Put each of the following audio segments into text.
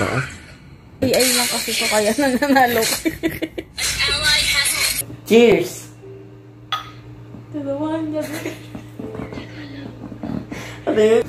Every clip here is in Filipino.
na oh. ah. AI lang kasi ko kaya nananalo ko. Cheers! Dalawahan niya ba? Ano yun?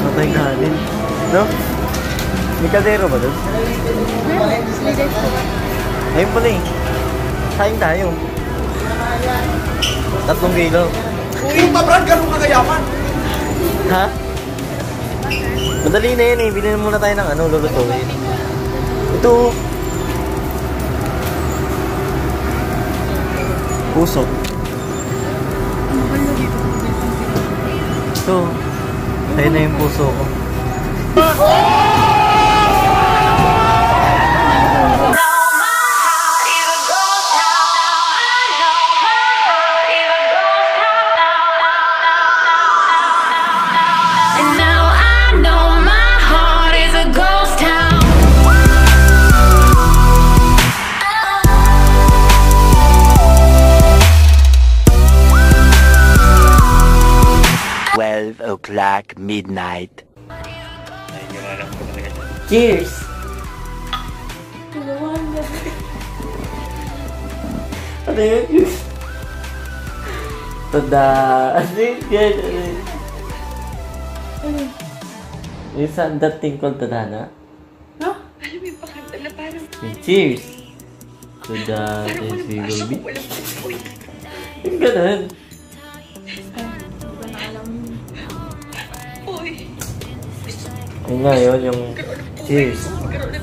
Matay kanin. No? May kaldero ba doon? Ayun pala eh. Kain tayo. Tatlong kilo. Kung yung pabrad, ganun kagayaman. Ha? Madali na yan eh. Bilhin muna tayo ng ano, lulutuin. Ito, usok. Ano ba yung dito? Ito. Tayo na yung puso ko. Oh! o'clock midnight. Cheers! Ano yun? Tada! Ano yun? Ano yun? Ano yung ano saan dating ko tada na? No? Alam mo yung pakanta na parang... Cheers! Tada! Parang walang pasok, walang pasok. Yung ganun. Yun nga yun, yung tears. Magkaroon.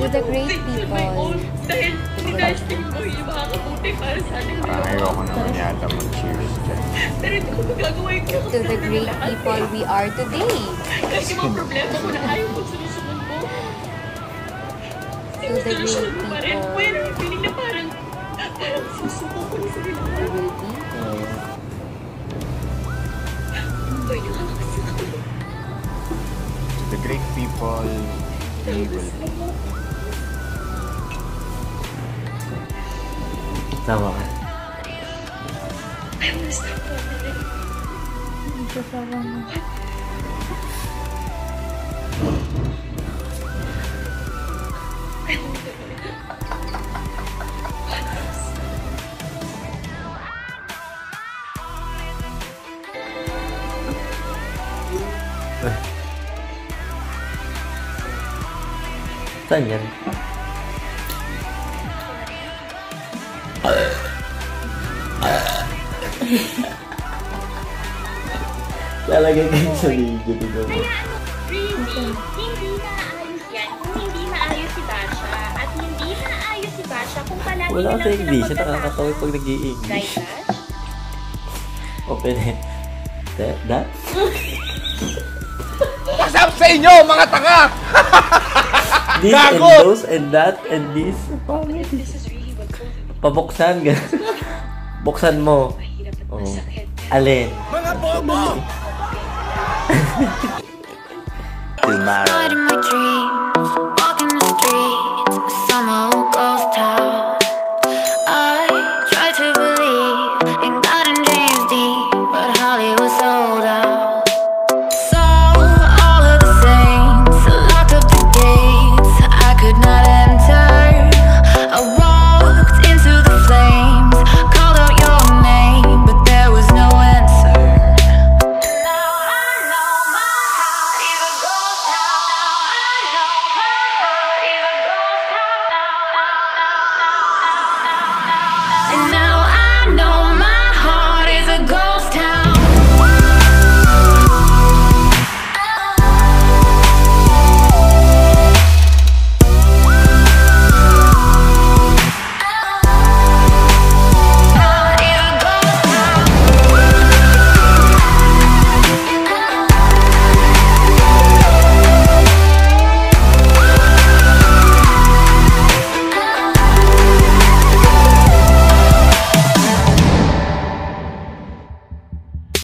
With the great people. Dahil hindi dahil tingin ko yung makakabuti para sa atin. Parang ayoko naman yata mag-cheers dyan. To the great people we are today. Kahit yung mga problema ko na ayaw ko sinusunod ko. To the great people. Pero yung feeling parang, parang ko na sarili ko. To the great people. The great people, we will be. Tama ka. I wanna stop wondering. Saan yan? Lalagay kayo sa video dito. Really, hindi maayos yan kung hindi maayos si Basha. At hindi maayos si Basha kung palagi Wala lang silang English. magkasama. Nakakatawa pag nag Right, english Bash? Open it. That? that? Pasap sa inyo, mga tanga! This and Gago! those and that and this. Pangit. Pabuksan. Buksan mo. Oh. Alin? Mga bobo! Tomorrow.